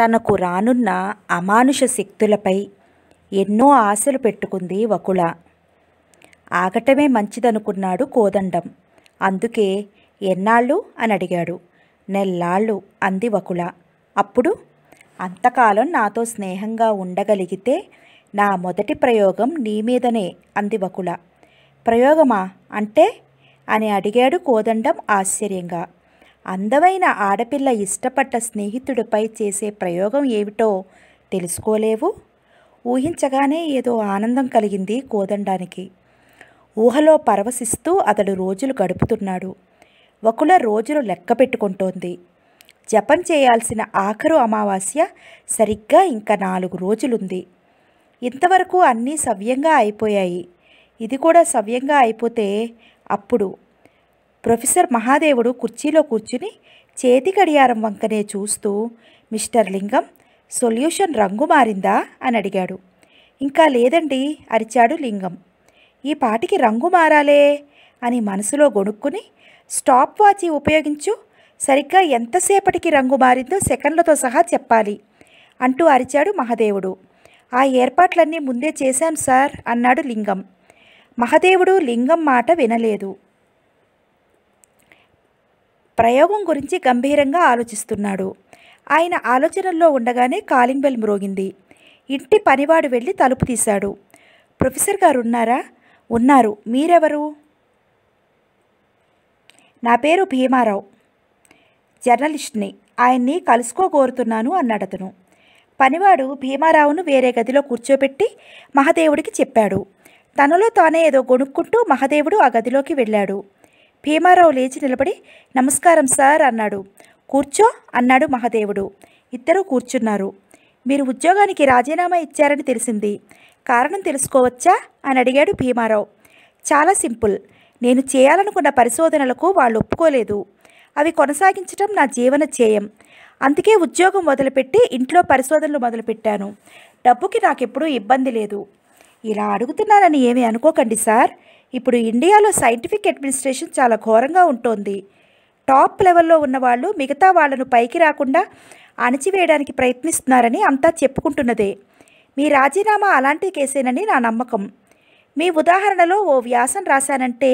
తనకు రానున్న అమానుష శక్తులపై ఎన్నో ఆశలు పెట్టుకుంది వకుళ. ఆగటమే మంచిదనుకున్నాడు కోదండం. అందుకే ఎన్నాళ్ళు? అని అడిగాడు. నెల్లాళ్ళు అంది వకుళ. అప్పుడు? అంతకాలం నాతో స్నేహంగా ఉండగలిగితే నా మొదటి ప్రయోగం నీ మీదనే అంది వకుళ. ప్రయోగమా? అంటే? అని అడిగాడు కోదండం ఆశ్చర్యంగా. అందమైన ఆడపిల్ల ఇష్టపడ్డ స్నేహితుడిపై చేసే ప్రయోగం ఏమిటో తెలుసుకోలేవు? ఊహించగానే ఏదో ఆనందం కలిగింది కోదండానికి. ఊహలో పరవశిస్తూ అతడు రోజులు గడుపుతున్నాడు. వకుల రోజులు లెక్క పెట్టుకుంటోంది. జపం చేయాల్సిన ఆఖరు అమావాస్య సరిగ్గా ఇంకా నాలుగు రోజులుంది. ఇంతవరకు అన్నీ సవ్యంగా అయిపోయాయి. ఇది కూడా సవ్యంగా అయిపోతే అప్పుడు ప్రొఫెసర్ మహాదేవుడు కుర్చీలో కూర్చుని చేతి గడియారం వంకనే చూస్తూ మిస్టర్ లింగం సొల్యూషన్ రంగు మారిందా? అని అడిగాడు. ఇంకా లేదండి అరిచాడు లింగం. ఈ పాటికి రంగు మారాలే అని మనసులో గొణుక్కుని స్టాప్ వాచి ఉపయోగించు సరిగ్గా ఎంతసేపటికి రంగు మారిందో సెకండ్లతో సహా చెప్పాలి అంటూ అరిచాడు మహదేవుడు. ఆ ఏర్పాట్లన్నీ ముందే చేశాం సార్ అన్నాడు లింగం. మహదేవుడు లింగం మాట వినలేదు. ప్రయోగం గురించి గంభీరంగా ఆలోచిస్తున్నాడు. ఆయన ఆలోచనల్లో ఉండగానే కాలింగ్ బెల్ మ్రోగింది. ఇంటి పనివాడు వెళ్ళి తలుపు తీశాడు. ప్రొఫెసర్ గారు ఉన్నారా? ఉన్నారు. మీరెవరు? నా పేరు భీమారావు. జర్నలిస్ట్ని. ఆయన్ని కలుసుకోగోరుతున్నాను అన్నాడు అతను. పనివాడు భీమారావును వేరే గదిలో కూర్చోబెట్టి మహదేవుడికి చెప్పాడు. తనలో తానే ఏదో గొణుక్కుంటూ మహదేవుడు ఆ గదిలోకి వెళ్ళాడు. భీమారావు లేచి నిలబడి నమస్కారం సార్ అన్నాడు. కూర్చో అన్నాడు మహదేవుడు. ఇద్దరూ కూర్చున్నారు. మీరు ఉద్యోగానికి రాజీనామా ఇచ్చారని తెలిసింది. కారణం తెలుసుకోవచ్చా? అని అడిగాడు భీమారావు. చాలా సింపుల్. నేను చేయాలనుకున్న పరిశోధనలకు వాళ్ళు ఒప్పుకోలేదు. అవి కొనసాగించడం నా జీవన ధ్యేయం. అందుకే ఉద్యోగం మొదలుపెట్టి ఇంట్లో పరిశోధనలు మొదలుపెట్టాను. డబ్బుకి నాకెప్పుడూ ఇబ్బంది లేదు. ఇలా అడుగుతున్నానని ఏమీ అనుకోకండి సార్. ఇప్పుడు ఇండియాలో సైంటిఫిక్ అడ్మినిస్ట్రేషన్ చాలా ఘోరంగా ఉంటుంది. టాప్ లెవెల్లో ఉన్నవాళ్ళు మిగతా వాళ్ళను పైకి రాకుండా అణచివేయడానికి ప్రయత్నిస్తున్నారని అంతా చెప్పుకుంటున్నదే. మీ రాజీనామా అలాంటి కేసేనని నా నమ్మకం. మీ ఉదాహరణలో ఓ వ్యాసం రాశానంటే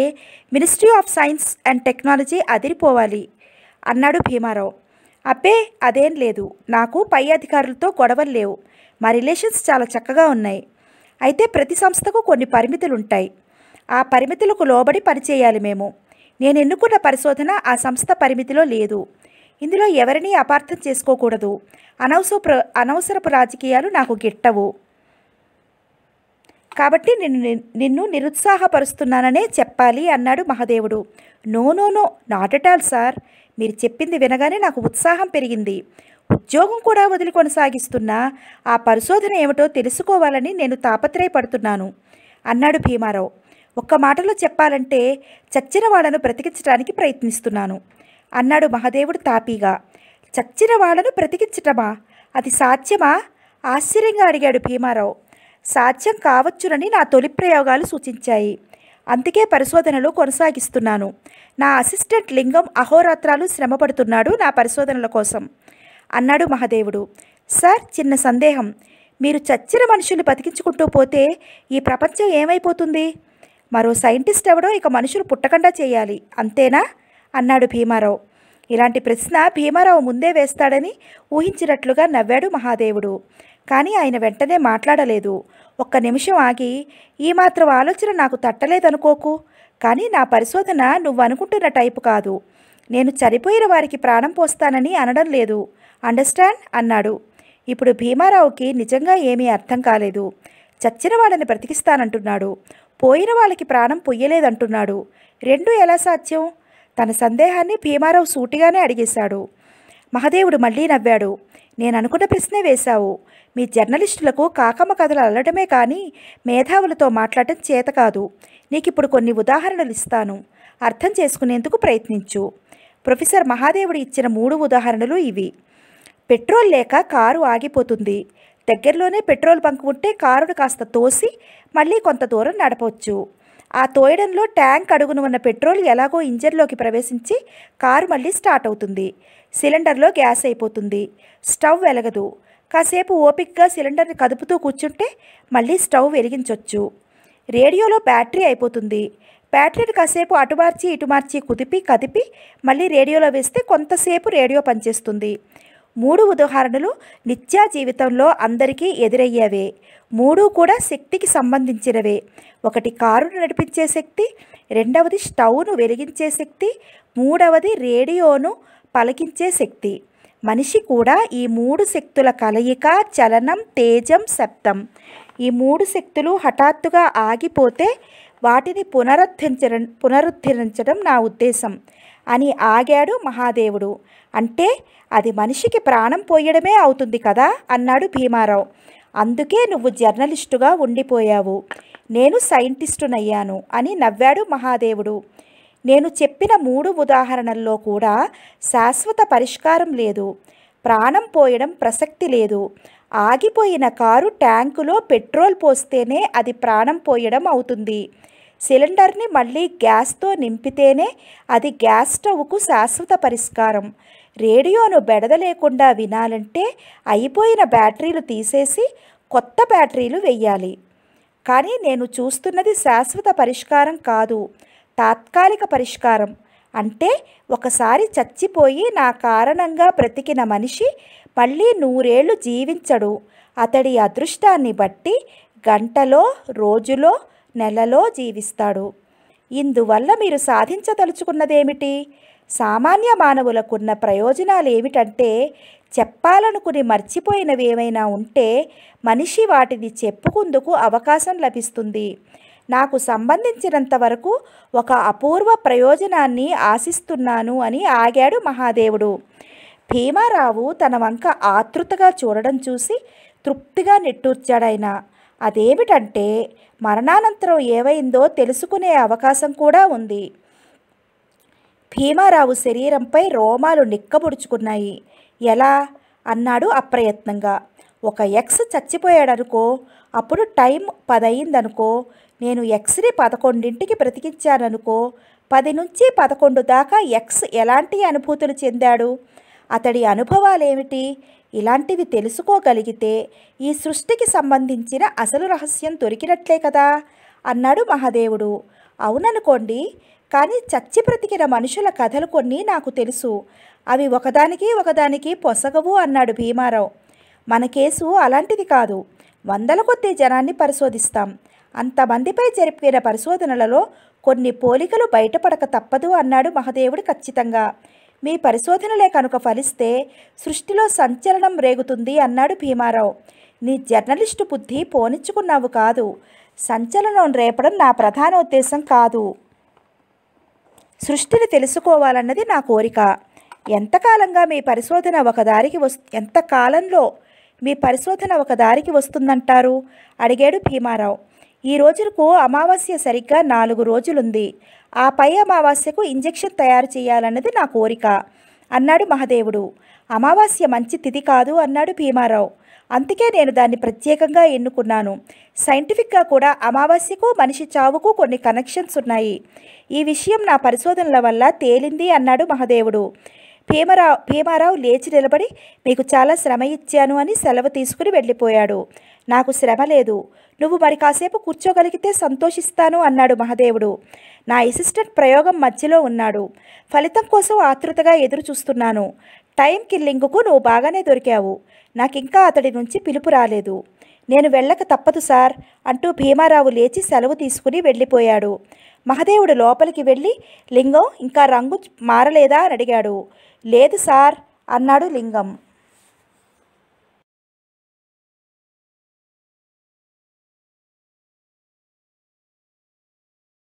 ministry of science and technology అదిరిపోవాలి అన్నాడు భీమారావు. అబ్బే అదేం లేదు. నాకు పై అధికారులతో గొడవలు లేవు. మా రిలేషన్స్ చాలా చక్కగా ఉన్నాయి. అయితే ప్రతి సంస్థకు కొన్ని పరిమితులు ఉంటాయి ఆ పరిమితులకు లోబడి పనిచేయాలి మేము. నేను ఎన్నుకున్న పరిశోధన ఆ సంస్థ పరిమితిలో లేదు. ఇందులో ఎవరినీ అపార్థం చేసుకోకూడదు. అనవసర అనవసరపు రాజకీయాలు నాకు గిట్టవు. కాబట్టి నిన్ను నిన్ను నిరుత్సాహపరుస్తున్నాననే చెప్పాలి అన్నాడు మహదేవుడు. No no no not at all. Sir చెప్పింది వినగానే నాకు ఉత్సాహం పెరిగింది. ఉద్యోగం కూడా వదిలి కొనసాగిస్తున్నా ఆ పరిశోధన ఏమిటో తెలుసుకోవాలని నేను తాపత్రయపడుతున్నాను అన్నాడు భీమారావు. ఒక్క మాటలో చెప్పాలంటే చచ్చిన వాళ్ళను బ్రతికించడానికి ప్రయత్నిస్తున్నాను. అన్నాడు మహదేవుడు తాపీగా. చచ్చిన వాళ్ళను బ్రతికించటమా? అది సాధ్యమా? ఆశ్చర్యంగా అడిగాడు భీమారావు. సాధ్యం కావచ్చునని నా తొలి ప్రయోగాలు సూచించాయి. అందుకే పరిశోధనలు కొనసాగిస్తున్నాను. నా అసిస్టెంట్ లింగం అహోరాత్రాలు శ్రమపడుతున్నాడు నా పరిశోధనల కోసం. అన్నాడు మహదేవుడు. సార్ చిన్న సందేహం. మీరు చచ్చిన మనుషుల్ని బతికించుకుంటూ పోతే ఈ ప్రపంచం ఏమైపోతుంది? మరో సైంటిస్ట్ ఎవడో ఇక మనుషులు పుట్టకుండా చేయాలి. అంతేనా? అన్నాడు భీమారావు. ఇలాంటి ప్రశ్న భీమారావు ముందే వేస్తాడని ఊహించినట్లుగా నవ్వాడు మహాదేవుడు. కానీ ఆయన వెంటనే మాట్లాడలేదు. ఒక్క నిమిషం ఆగి ఈ మాత్రం ఆలోచన నాకు తట్టలేదనుకోకు. కానీ నా పరిశోధన నువ్వు అనుకుంటున్న టైపు కాదు. నేను చనిపోయిన వారికి ప్రాణం పోస్తానని అనడం లేదు. అండర్స్టాండ్? అన్నాడు. ఇప్పుడు భీమారావుకి నిజంగా ఏమీ అర్థం కాలేదు. చచ్చిన వాళ్ళని బ్రతికిస్తానంటున్నాడు. పోయిన వాళ్ళకి ప్రాణం పొయ్యలేదంటున్నాడు. రెండు ఎలా సాధ్యం? తన సందేహాన్ని భీమారావు సూటిగానే అడిగేశాడు. మహదేవుడు మళ్ళీ నవ్వాడు. నేను అనుకున్న ప్రశ్నే వేశావు. మీ జర్నలిస్టులకు కాకమ్మ కథలు అల్లడమే కానీ మేధావులతో మాట్లాడటం చేత కాదు. నీకు ఇప్పుడు కొన్ని ఉదాహరణలు ఇస్తాను. అర్థం చేసుకునేందుకు ప్రయత్నించు. ప్రొఫెసర్ మహాదేవుడు ఇచ్చిన మూడు ఉదాహరణలు ఇవి. పెట్రోల్ లేక కారు ఆగిపోతుంది. దగ్గరలోనే పెట్రోల్ బంక్ ఉంటే కారును కాస్త తోసి మళ్ళీ కొంత దూరం నడపవచ్చు ఆ తోయడంలో ట్యాంక్ అడుగున ఉన్న పెట్రోల్ ఎలాగో ఇంజన్లోకి ప్రవేశించి కారు మళ్ళీ స్టార్ట్ అవుతుంది. సిలిండర్లో గ్యాస్ అయిపోతుంది. స్టవ్ వెలగదు. కాసేపు ఓపిక్గా సిలిండర్ని కదుపుతూ కూర్చుంటే మళ్ళీ స్టవ్ వెలిగించవచ్చు రేడియోలో బ్యాటరీ అయిపోతుంది. బ్యాటరీని కాసేపు అటు మార్చి ఇటు మార్చి కుదిపి కదిపి మళ్ళీ రేడియోలో వేస్తే కొంతసేపు రేడియో పనిచేస్తుంది. మూడు ఉదాహరణలు నిత్యా జీవితంలో అందరికీ ఎదురయ్యేవే. మూడు కూడా శక్తికి సంబంధించినవే. ఒకటి కారును నడిపించే శక్తి రెండవది స్టవ్ను వెలిగించే శక్తి మూడవది రేడియోను పలికించే శక్తి. మనిషి కూడా ఈ మూడు శక్తుల కలయిక చలనం తేజం శబ్దం ఈ మూడు శక్తులు హఠాత్తుగా ఆగిపోతే వాటిని పునరుద్ధరించడం పునరుద్ధరించడం నా ఉద్దేశం. అని ఆగాడు మహాదేవుడు. అంటే అది మనిషికి ప్రాణం పోయడమే అవుతుంది కదా? అన్నాడు భీమారావు. అందుకే నువ్వు జర్నలిస్టుగా ఉండిపోయావు. నేను సైంటిస్టునయ్యాను అని నవ్వాడు మహాదేవుడు. నేను చెప్పిన మూడు ఉదాహరణల్లో కూడా శాశ్వత పరిష్కారం లేదు. ప్రాణం పోయడం ప్రసక్తి లేదు. ఆగిపోయిన కారు ట్యాంకులో పెట్రోల్ పోస్తేనే అది ప్రాణం పోయడం అవుతుంది. సిలిండర్ని మళ్ళీ గ్యాస్తో నింపితేనే అది గ్యాస్ స్టవ్కు శాశ్వత పరిష్కారం. రేడియోను బెడద లేకుండా వినాలంటే అయిపోయిన బ్యాటరీలు తీసేసి కొత్త బ్యాటరీలు వెయ్యాలి. కానీ నేను చూస్తున్నది శాశ్వత పరిష్కారం కాదు తాత్కాలిక పరిష్కారం. అంటే ఒకసారి చచ్చిపోయి నా కారణంగా బ్రతికిన మనిషి మళ్ళీ నూరేళ్ళు జీవించడు. అతడి అదృష్టాన్ని బట్టి గంటలో రోజులో నెలలో జీవిస్తాడు. ఇందువల్ల మీరు సాధించదలుచుకున్నదేమిటి? సామాన్య మానవులకున్న ప్రయోజనాలు ఏమిటంటే చెప్పాలనుకుని మర్చిపోయినవి ఏమైనా ఉంటే మనిషి వాటిని చెప్పుకుందుకు అవకాశం లభిస్తుంది. నాకు సంబంధించినంత వరకు ఒక అపూర్వ ప్రయోజనాన్ని ఆశిస్తున్నాను అని ఆగాడు మహాదేవుడు. భీమారావు తన వంక ఆతృతగా చూడడం చూసి తృప్తిగా నిట్టూర్చాడాయన. అదేమిటంటే మరణానంతరం ఏవైందో తెలుసుకునే అవకాశం కూడా ఉంది. భీమారావు శరీరంపై రోమాలు నిక్కబుడుచుకున్నాయి. ఎలా? అన్నాడు అప్రయత్నంగా. ఒక ఎక్స్ చచ్చిపోయాడనుకో అప్పుడు టైం పదయిందనుకో నేను ఎక్స్ని పదకొండింటికి బ్రతికించాననుకో పది నుంచి పదకొండు దాకా ఎక్స్ ఎలాంటి అనుభూతులు చెందాడు? అతడి అనుభవాలేమిటి? ఇలాంటివి తెలుసుకోగలిగితే ఈ సృష్టికి సంబంధించిన అసలు రహస్యం దొరికినట్లే కదా? అన్నాడు మహాదేవుడు. అవుననుకోండి కానీ చచ్చి బ్రతికిన మనుషుల కథలు కొన్ని నాకు తెలుసు. అవి ఒకదానికి ఒకదానికి పొసగవు అన్నాడు భీమారావు. మన కేసు అలాంటిది కాదు. వందల కొద్ది జనాన్ని పరిశోధిస్తాం. అంతమందిపై జరిపిన పరిశోధనలలో కొన్ని పోలికలు బయటపడక తప్పదు అన్నాడు మహదేవుడు ఖచ్చితంగా. మీ పరిశోధనలే కనుక ఫలిస్తే సృష్టిలో సంచలనం రేగుతుంది అన్నాడు భీమారావు. నీ జర్నలిస్టు బుద్ధి పోనిచ్చుకున్నావు కాదు. సంచలనం రేపడం నా ప్రధాన ఉద్దేశం కాదు. సృష్టిని తెలుసుకోవాలన్నది నా కోరిక. ఎంతకాలంగా మీ పరిశోధన ఒక దారికి వస్ ఎంత కాలంలో మీ పరిశోధన ఒక దారికి వస్తుందంటారు? అడిగాడు భీమారావు. ఈ రోజుకు అమావాస్య సరిగ్గా నాలుగు రోజులుంది. ఆ పై అమావాస్యకు ఇంజెక్షన్ తయారు చేయాలన్నది నా కోరిక అన్నాడు మహదేవుడు. అమావాస్య మంచి తిథి కాదు అన్నాడు భీమారావు. అందుకే నేను దాన్ని ప్రత్యేకంగా ఎన్నుకున్నాను. సైంటిఫిక్గా కూడా అమావాస్యకు మనిషి చావుకు కొన్ని కనెక్షన్స్ ఉన్నాయి. ఈ విషయం నా పరిశోధనల వల్ల తేలింది అన్నాడు మహదేవుడు. భీమరావు భీమారావు లేచి నిలబడి మీకు చాలా శ్రమ ఇచ్చాను అని సెలవు తీసుకుని వెళ్ళిపోయాడు. నాకు శ్రమ లేదు. నువ్వు మరి కాసేపు కూర్చోగలిగితే సంతోషిస్తాను అన్నాడు మహదేవుడు. నా అసిస్టెంట్ ప్రయోగం మధ్యలో ఉన్నాడు. ఫలితం కోసం ఆతృతగా ఎదురు చూస్తున్నాను టైం కిల్లింగుకు నువ్వు బాగానే దొరికావు. నాకింకా అతడి నుంచి పిలుపు రాలేదు. నేను వెళ్ళక తప్పదు సార్ అంటూ భీమారావు లేచి సెలవు తీసుకుని వెళ్ళిపోయాడు. మహదేవుడు లోపలికి వెళ్ళి లింగం ఇంకా రంగు మారలేదా? అని అడిగాడు. లేదు సార్ అన్నాడు లింగం.